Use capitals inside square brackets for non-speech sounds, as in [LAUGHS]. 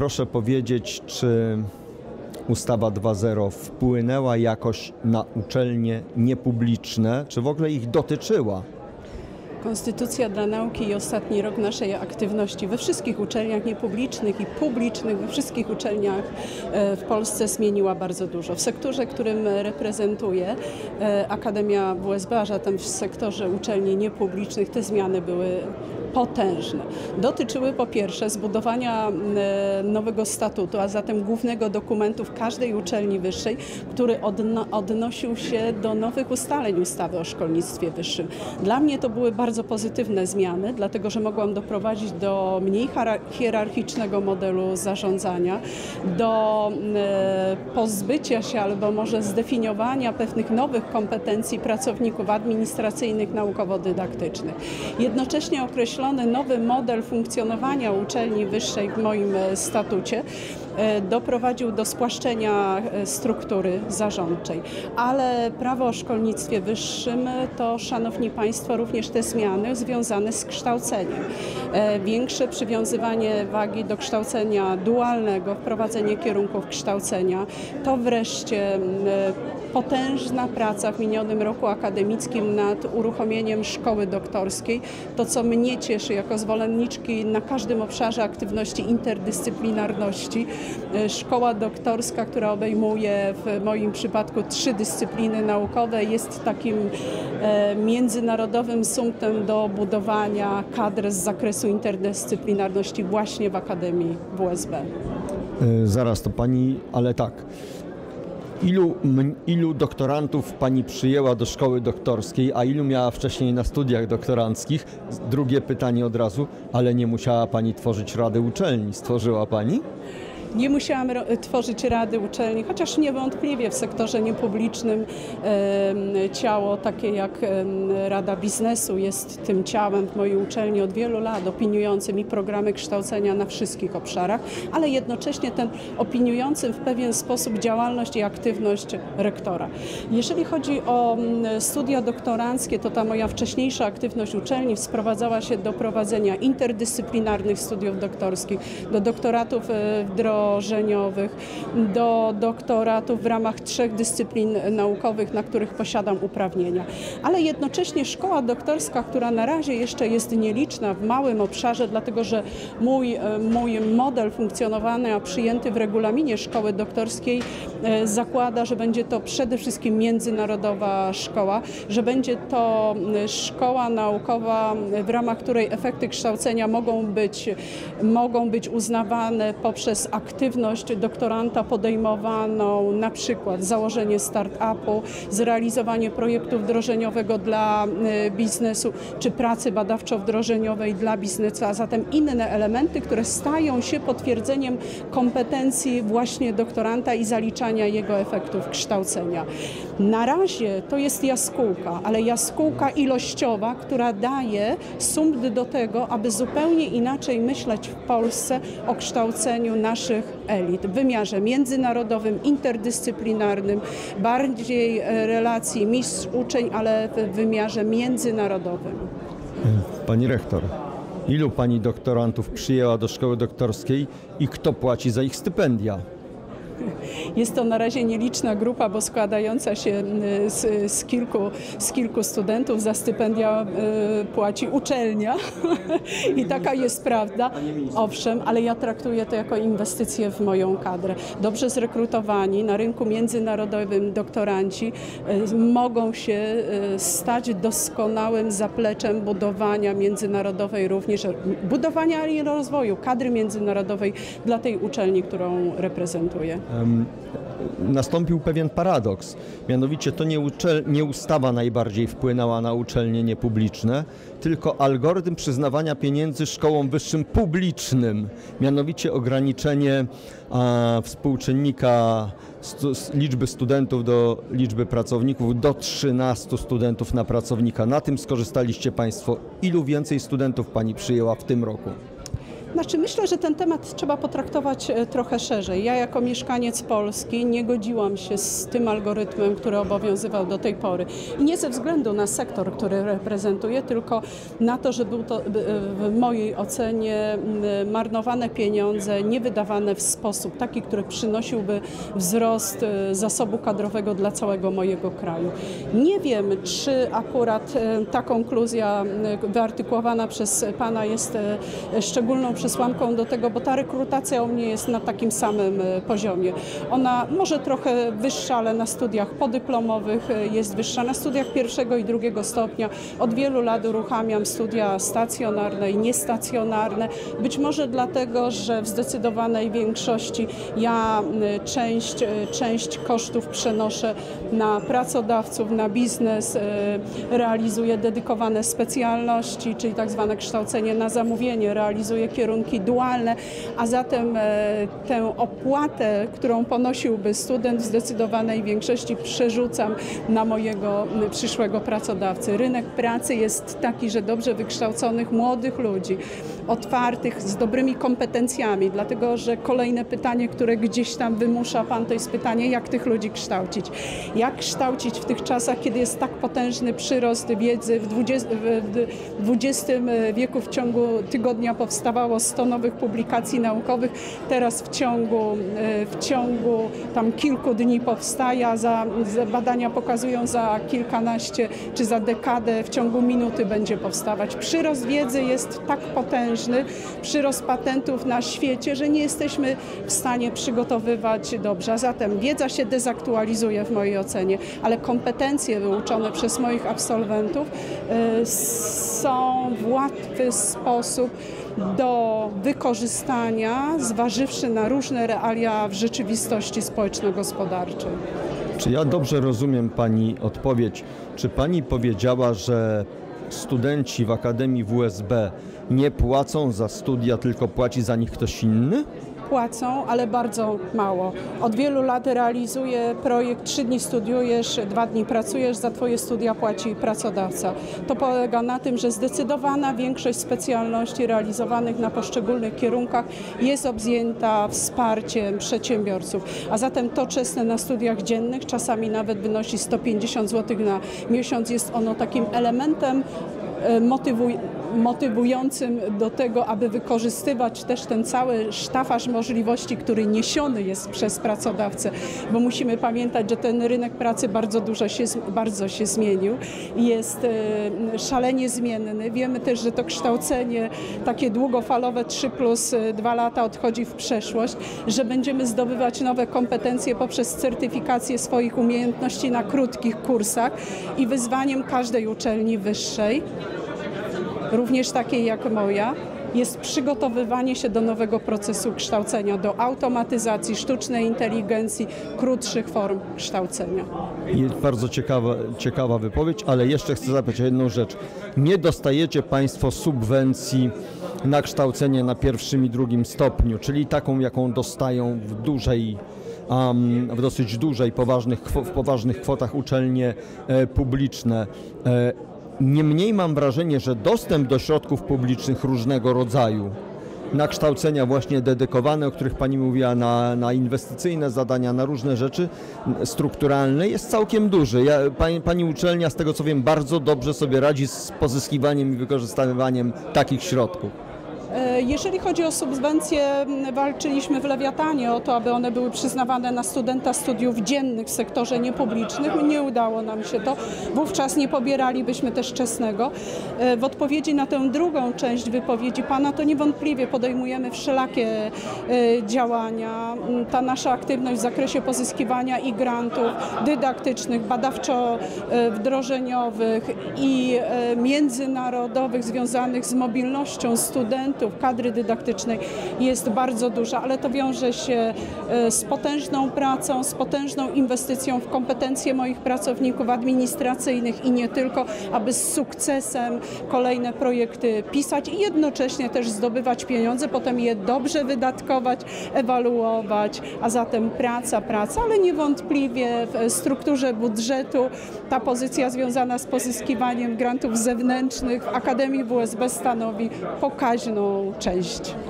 proszę powiedzieć, czy ustawa 2.0 wpłynęła jakoś na uczelnie niepubliczne, czy w ogóle ich dotyczyła? Konstytucja dla nauki i ostatni rok naszej aktywności we wszystkich uczelniach niepublicznych i publicznych, we wszystkich uczelniach e, w Polsce zmieniła bardzo dużo. W sektorze, którym reprezentuję, e, Akademia WSB, a zatem w sektorze uczelni niepublicznych te zmiany były potężne. Dotyczyły po pierwsze zbudowania e, nowego statutu, a zatem głównego dokumentu w każdej uczelni wyższej, który odno odnosił się do nowych ustaleń ustawy o szkolnictwie wyższym. Dla mnie to były bardzo pozytywne zmiany, dlatego że mogłam doprowadzić do mniej hierarchicznego modelu zarządzania, do e, pozbycia się albo może zdefiniowania pewnych nowych kompetencji pracowników administracyjnych, naukowo-dydaktycznych. Jednocześnie określony nowy model funkcjonowania uczelni wyższej w moim e, statucie doprowadził do spłaszczenia e, struktury zarządczej. Ale prawo o szkolnictwie wyższym to, szanowni państwo, również te zmiany związane z kształceniem. Większe przywiązywanie wagi do kształcenia dualnego, wprowadzenie kierunków kształcenia, to wreszcie potężna praca w minionym roku akademickim nad uruchomieniem szkoły doktorskiej. To, co mnie cieszy jako zwolenniczki na każdym obszarze aktywności interdyscyplinarności. E, szkoła doktorska, która obejmuje w moim przypadku trzy dyscypliny naukowe, jest takim e, międzynarodowym sumptem do budowania kadr z zakresu interdyscyplinarności właśnie w Akademii WSB. E, zaraz to pani, ale tak. Ilu, ilu doktorantów pani przyjęła do szkoły doktorskiej, a ilu miała wcześniej na studiach doktoranckich? Drugie pytanie od razu, ale nie musiała pani tworzyć rady uczelni. Stworzyła pani? Nie musiałam tworzyć rady uczelni, chociaż niewątpliwie w sektorze niepublicznym ciało takie jak Rada Biznesu jest tym ciałem w mojej uczelni od wielu lat, opiniującym i programy kształcenia na wszystkich obszarach, ale jednocześnie ten opiniującym w pewien sposób działalność i aktywność rektora. Jeżeli chodzi o studia doktoranckie, to ta moja wcześniejsza aktywność uczelni sprowadzała się do prowadzenia interdyscyplinarnych studiów doktorskich, do doktoratów e, w wdrożeniowych, do doktoratów w ramach trzech dyscyplin naukowych, na których posiadam uprawnienia. Ale jednocześnie szkoła doktorska, która na razie jeszcze jest nieliczna w małym obszarze, dlatego że mój, e, mój model funkcjonowania przyjęty w regulaminie szkoły doktorskiej e, zakłada, że będzie to przede wszystkim międzynarodowa szkoła, że będzie to szkoła naukowa, w ramach której efekty kształcenia mogą być, mogą być uznawane poprzez aktywność aktywność doktoranta podejmowaną, na przykład założenie start-upu, zrealizowanie projektu wdrożeniowego dla y, biznesu, czy pracy badawczo-wdrożeniowej dla biznesu, a zatem inne elementy, które stają się potwierdzeniem kompetencji właśnie doktoranta i zaliczania jego efektów kształcenia. Na razie to jest jaskółka, ale jaskółka ilościowa, która daje sumd do tego, aby zupełnie inaczej myśleć w Polsce o kształceniu naszych elit w wymiarze międzynarodowym, interdyscyplinarnym, bardziej e, relacji mistrz-uczeń, ale w wymiarze międzynarodowym. Pani rektor, ilu pani doktorantów przyjęła do szkoły doktorskiej i kto płaci za ich stypendia? Jest to na razie nieliczna grupa, bo składająca się z, z, kilku, z kilku studentów. Za stypendia y, płaci uczelnia [LAUGHS] i taka jest prawda. Owszem, ale ja traktuję to jako inwestycję w moją kadrę. Dobrze zrekrutowani na rynku międzynarodowym doktoranci y, mogą się y, stać doskonałym zapleczem budowania międzynarodowej również, budowania i rozwoju kadry międzynarodowej dla tej uczelni, którą reprezentuję nastąpił pewien paradoks. Mianowicie to nie, uczel, nie ustawa najbardziej wpłynęła na uczelnie niepubliczne, tylko algorytm przyznawania pieniędzy szkołom wyższym publicznym. Mianowicie ograniczenie a, współczynnika stu, liczby studentów do liczby pracowników do 13 studentów na pracownika. Na tym skorzystaliście Państwo. Ilu więcej studentów Pani przyjęła w tym roku? Znaczy, myślę, że ten temat trzeba potraktować e, trochę szerzej. Ja, jako mieszkaniec Polski, nie godziłam się z tym algorytmem, który obowiązywał do tej pory. I nie ze względu na sektor, który reprezentuję, tylko na to, że był to e, w mojej ocenie marnowane pieniądze, nie wydawane w sposób taki, który przynosiłby wzrost e, zasobu kadrowego dla całego mojego kraju. Nie wiem, czy akurat ta konkluzja wyartykułowana przez Pana jest szczególną przesłanką do tego, bo ta rekrutacja u mnie jest na takim samym e, poziomie. Ona może trochę wyższa, ale na studiach podyplomowych e, jest wyższa. Na studiach pierwszego i drugiego stopnia od wielu lat uruchamiam studia stacjonarne i niestacjonarne. Być może dlatego, że w zdecydowanej większości ja część, e, część kosztów przenoszę na pracodawców, na biznes, realizuję dedykowane specjalności, czyli tak zwane kształcenie na zamówienie, realizuję kierunki dualne, a zatem e, tę opłatę, którą ponosiłby student w zdecydowanej większości przerzucam na mojego przyszłego pracodawcę. Rynek pracy jest taki, że dobrze wykształconych młodych ludzi, otwartych, z dobrymi kompetencjami, dlatego że kolejne pytanie, które gdzieś tam wymusza Pan, to jest pytanie, jak tych ludzi kształcić. Jak kształcić w tych czasach, kiedy jest tak potężny przyrost wiedzy. W XX, XX wieku w ciągu tygodnia powstawało 100 nowych publikacji naukowych, teraz w ciągu, e, w ciągu tam kilku dni powstaje, za, za badania pokazują za kilkanaście czy za dekadę w ciągu minuty będzie powstawać. Przyrost wiedzy jest tak potężny, przyrost patentów na świecie, że nie jesteśmy w stanie przygotowywać dobrze. A zatem wiedza się dezaktualizuje w mojej ocenie, ale kompetencje wyuczone przez moich absolwentów e, są w łatwy sposób do wykorzystania, zważywszy na różne realia w rzeczywistości społeczno-gospodarczej. Czy ja dobrze rozumiem Pani odpowiedź? Czy Pani powiedziała, że studenci w Akademii WSB nie płacą za studia, tylko płaci za nich ktoś inny? Płacą, ale bardzo mało. Od wielu lat realizuję projekt Trzy dni studiujesz, dwa dni pracujesz, za Twoje studia płaci pracodawca. To polega na tym, że zdecydowana większość specjalności realizowanych na poszczególnych kierunkach jest objęta wsparciem przedsiębiorców. A zatem to czesne na studiach dziennych czasami nawet wynosi 150 zł na miesiąc. Jest ono takim elementem e, motywuj, motywującym do tego, aby wykorzystywać też ten cały sztafaż możliwości, który niesiony jest przez pracodawcę, bo musimy pamiętać, że ten rynek pracy bardzo dużo się, bardzo się zmienił. I jest e, szalenie zmienny. Wiemy też, że to kształcenie takie długofalowe 3 plus 2 lata odchodzi w przeszłość, że będziemy zdobywać nowe kompetencje poprzez certyfikację swoich umiejętności na krótkich kursach i wyzwaniem każdej uczelni wyższej również takiej jak moja, jest przygotowywanie się do nowego procesu kształcenia, do automatyzacji, sztucznej inteligencji, krótszych form kształcenia. Jest bardzo ciekawa, ciekawa wypowiedź, ale jeszcze chcę zapytać o jedną rzecz. Nie dostajecie Państwo subwencji na kształcenie na pierwszym i drugim stopniu, czyli taką, jaką dostają w dużej w dosyć dużej, poważnych, w poważnych kwotach uczelnie e, publiczne. E, Niemniej mam wrażenie, że dostęp do środków publicznych różnego rodzaju, na kształcenia właśnie dedykowane, o których Pani mówiła, na, na inwestycyjne zadania, na różne rzeczy strukturalne, jest całkiem duży. Ja, pani, pani uczelnia, z tego co wiem, bardzo dobrze sobie radzi z pozyskiwaniem i wykorzystywaniem takich środków. E, Jeżeli chodzi o subwencje, walczyliśmy w Lewiatanie o to, aby one były przyznawane na studenta studiów dziennych w sektorze niepublicznym. Nie udało nam się to. Wówczas nie pobieralibyśmy też czesnego. E, W odpowiedzi na tę drugą część wypowiedzi Pana, to niewątpliwie podejmujemy wszelakie e, działania. Ta nasza aktywność w zakresie pozyskiwania i grantów dydaktycznych, badawczo-wdrożeniowych i międzynarodowych związanych z mobilnością studentów, kadry dydaktycznej jest bardzo duża, ale to wiąże się e, z potężną pracą, z potężną inwestycją w kompetencje moich pracowników administracyjnych i nie tylko, aby z sukcesem kolejne projekty pisać i jednocześnie też zdobywać pieniądze, potem je dobrze wydatkować, ewaluować, a zatem praca, praca, ale niewątpliwie w strukturze budżetu ta pozycja związana z pozyskiwaniem grantów zewnętrznych w Akademii WSB stanowi pokaźną część.